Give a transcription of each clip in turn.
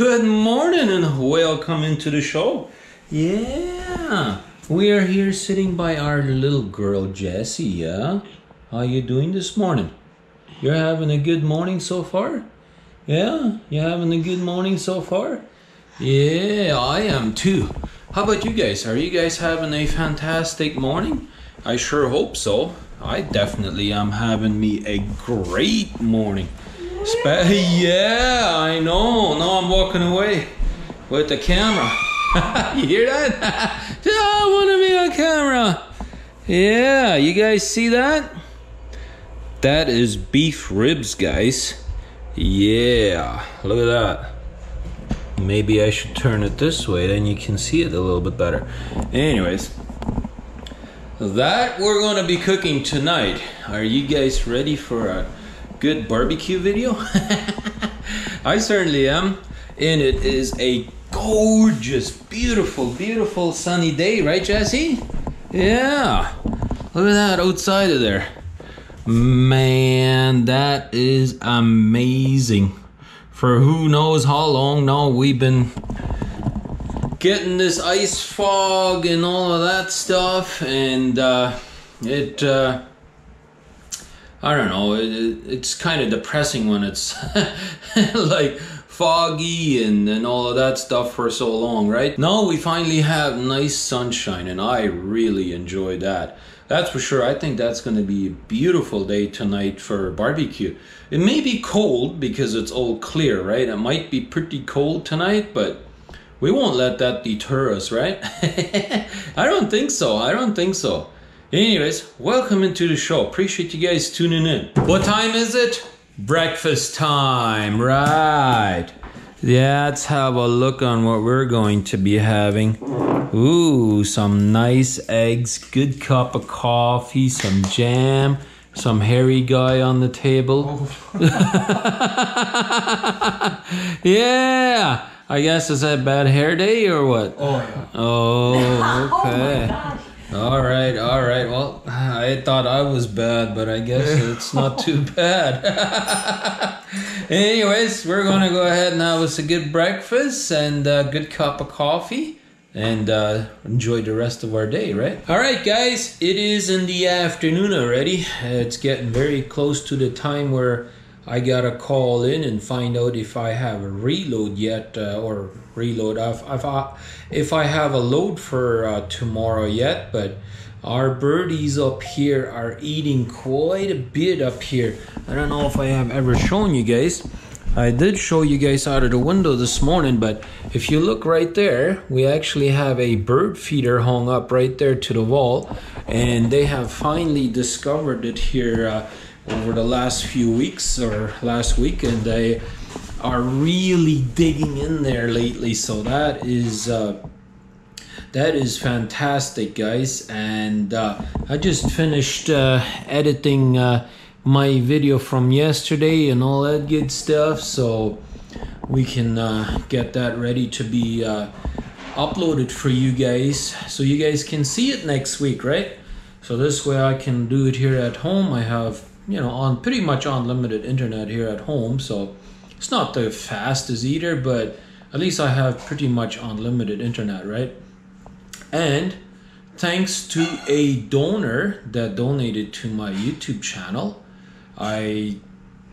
Good morning and welcome into the show. Yeah, we are here sitting by our little girl Jessie. Yeah, how you doing this morning? You're having a good morning so far. Yeah, you having a good morning so far. Yeah, I am too. How about you guys? Are you guys having a fantastic morning? I sure hope so. I definitely am having me a great morning. Yeah, I know. Now I'm walking away with the camera. you hear that? I want to be on camera. Yeah, you guys see that? That is beef ribs, guys. Yeah, look at that. Maybe I should turn it this way, then you can see it a little bit better. Anyways, that we're gonna be cooking tonight. Are you guys ready for a good barbecue video? I certainly am. And it is a gorgeous, beautiful, beautiful sunny day, right, Jesse? Yeah. Look at that outside of there. Man, that is amazing. For who knows how long now we've been getting this ice fog and all of that stuff, and uh, it. Uh, I don't know. It, it's kind of depressing when it's like foggy and, and all of that stuff for so long, right? Now we finally have nice sunshine, and I really enjoy that. That's for sure. I think that's going to be a beautiful day tonight for barbecue. It may be cold because it's all clear, right? It might be pretty cold tonight, but we won't let that deter us, right? I don't think so. I don't think so. Anyways, welcome into the show. Appreciate you guys tuning in. What time is it? Breakfast time, right. Let's have a look on what we're going to be having. Ooh, some nice eggs, good cup of coffee, some jam, some hairy guy on the table. Oh. yeah, I guess is that bad hair day or what? Oh yeah. Oh, oh okay. All right, all right. Well, I thought I was bad, but I guess it's not too bad. Anyways, we're gonna go ahead and have us a good breakfast and a good cup of coffee and uh, enjoy the rest of our day, right? All right, guys, it is in the afternoon already. It's getting very close to the time where I gotta call in and find out if I have a reload yet uh, or reload if, if, I, if I have a load for uh, tomorrow yet, but our birdies up here are eating quite a bit up here. I don't know if I have ever shown you guys. I did show you guys out of the window this morning, but if you look right there, we actually have a bird feeder hung up right there to the wall, and they have finally discovered it here uh, over the last few weeks or last week, and they are really digging in there lately. So that is. Uh, that is fantastic, guys. And uh, I just finished uh, editing uh, my video from yesterday and all that good stuff. So we can uh, get that ready to be uh, uploaded for you guys. So you guys can see it next week, right? So this way I can do it here at home. I have, you know, on pretty much unlimited internet here at home. So it's not the fastest either, but at least I have pretty much unlimited internet, right? And thanks to a donor that donated to my YouTube channel, I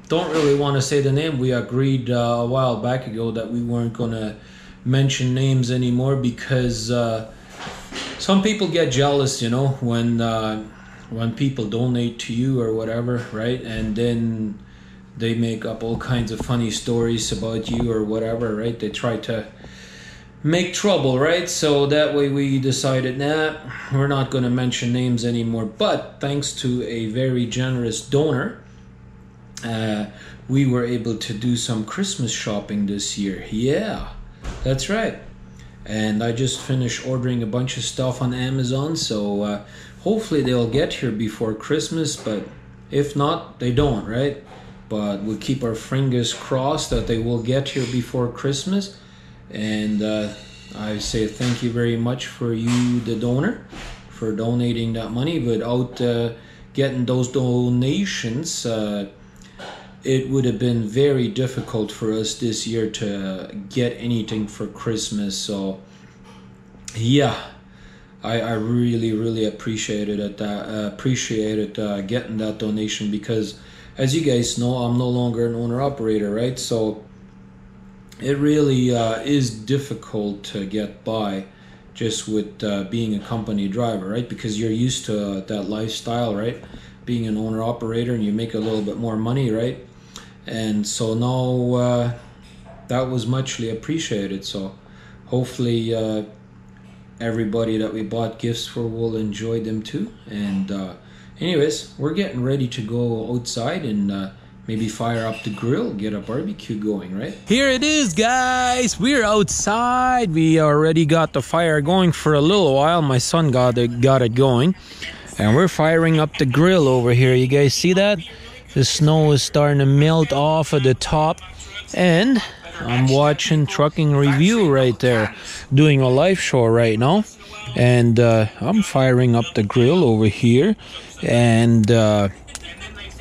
don't really want to say the name. We agreed uh, a while back ago that we weren't going to mention names anymore because uh, some people get jealous, you know, when uh, when people donate to you or whatever, right? And then they make up all kinds of funny stories about you or whatever, right? They try to make trouble, right? So that way we decided, nah, we're not going to mention names anymore. But thanks to a very generous donor, uh, we were able to do some Christmas shopping this year. Yeah, that's right. And I just finished ordering a bunch of stuff on Amazon, so uh, hopefully they'll get here before Christmas. But if not, they don't, right? But we'll keep our fingers crossed that they will get here before Christmas and uh, I say thank you very much for you, the donor, for donating that money. Without uh, getting those donations, uh, it would have been very difficult for us this year to get anything for Christmas. So, yeah, I, I really really appreciated it. Uh, appreciated uh, getting that donation because, as you guys know, I'm no longer an owner operator, right? So, it really uh, is difficult to get by just with uh, being a company driver, right? Because you're used to that lifestyle, right? Being an owner operator and you make a little bit more money, right? And so now uh, that was muchly appreciated. So hopefully uh, everybody that we bought gifts for will enjoy them too. And uh, anyways, we're getting ready to go outside and uh, maybe fire up the grill, get a barbecue going, right? Here it is, guys. We're outside. We already got the fire going for a little while. My son got it, got it going. And we're firing up the grill over here. You guys see that? The snow is starting to melt off of the top. And I'm watching Trucking Review right there, doing a live show right now. And uh, I'm firing up the grill over here. And uh,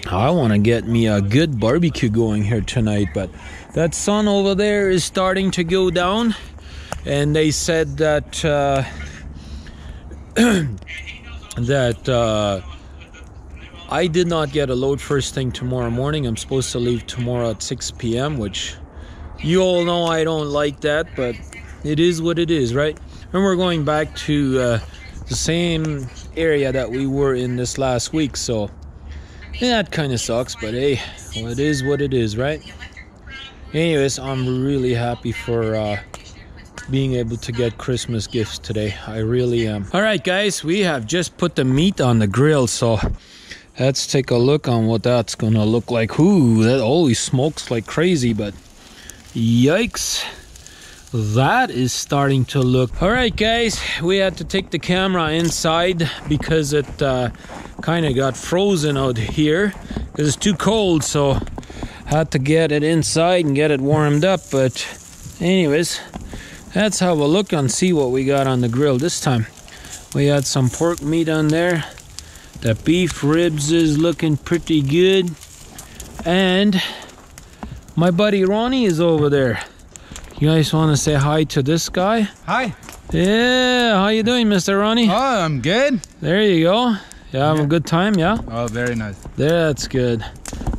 I want to get me a good barbecue going here tonight, but that sun over there is starting to go down, and they said that uh, that uh, I did not get a load first thing tomorrow morning. I'm supposed to leave tomorrow at 6 p.m., which you all know I don't like that, but it is what it is, right? And we're going back to uh, the same area that we were in this last week, so yeah, that kind of sucks, but hey, well, it is what it is, right? Anyways, I'm really happy for uh, being able to get Christmas gifts today. I really am. All right, guys, we have just put the meat on the grill, so let's take a look on what that's gonna look like. Ooh, that always smokes like crazy, but yikes. That is starting to look. All right guys we had to take the camera inside because it uh, kind of got frozen out here it's too cold so had to get it inside and get it warmed up but anyways let's have a look and see what we got on the grill this time. We had some pork meat on there. The beef ribs is looking pretty good. And my buddy Ronnie is over there you guys want to say hi to this guy? Hi. Yeah, how you doing, Mr. Ronnie? Oh, I'm good. There you go. You have yeah. a good time, yeah? Oh, very nice. That's good.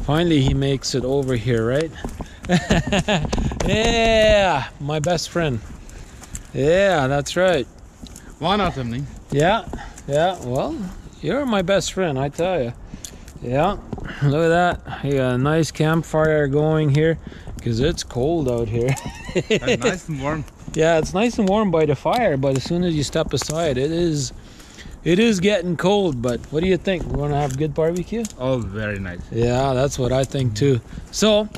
Finally, he makes it over here, right? yeah, my best friend. Yeah, that's right. One of them, Yeah, yeah. Well, you're my best friend, I tell you. Yeah, look at that. You got a nice campfire going here because it's cold out here. nice and warm. Yeah, it's nice and warm by the fire, but as soon as you step aside, it is it is getting cold. But what do you think? We're gonna have good barbecue? Oh, very nice. Yeah, that's what I think too. So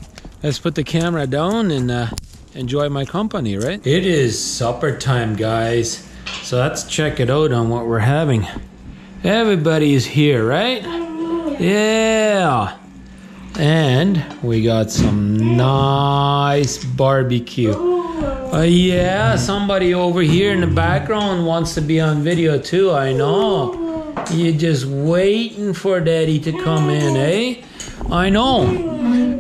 let's put the camera down and uh, enjoy my company, right? It is supper time, guys. So let's check it out on what we're having. Everybody's here, right? Yeah. And we got some nice barbecue. Uh, yeah, somebody over here in the background wants to be on video too, I know. You're just waiting for daddy to come in, eh? I know.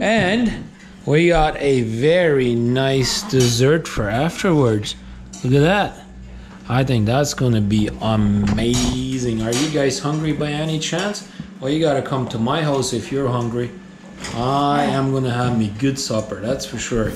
And we got a very nice dessert for afterwards. Look at that. I think that's gonna be amazing. Are you guys hungry by any chance? Well, you gotta come to my house if you're hungry. I am gonna have me good supper, that's for sure.